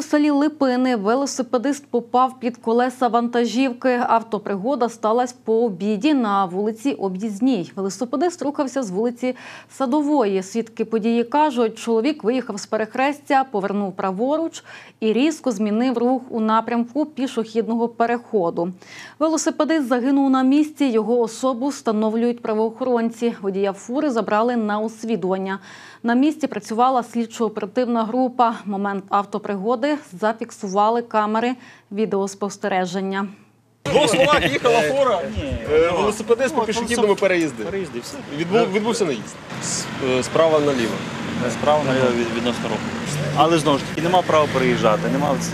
У селі Липини велосипедист попав під колеса вантажівки. Автопригода сталася по обіді на вулиці Об'їзній. Велосипедист рухався з вулиці Садової. Свідки події кажуть, чоловік виїхав з перехрестя, повернув праворуч і різко змінив рух у напрямку пішохідного переходу. Велосипедист загинув на місці. Його особу встановлюють правоохоронці. Водія фури забрали на освідування. На місці працювала слідчо-оперативна група. Момент автопригоди зафіксували камери відеоспостереження. Двох словах їхала фура, е, велосипедист по пішохідному переїзді. Переїзди, все. Відбув, відбувся наїзд. Е, Справа наліво. Справа наліво від- відносно руху. Але знову ж таки, нема права переїжджати, нема це.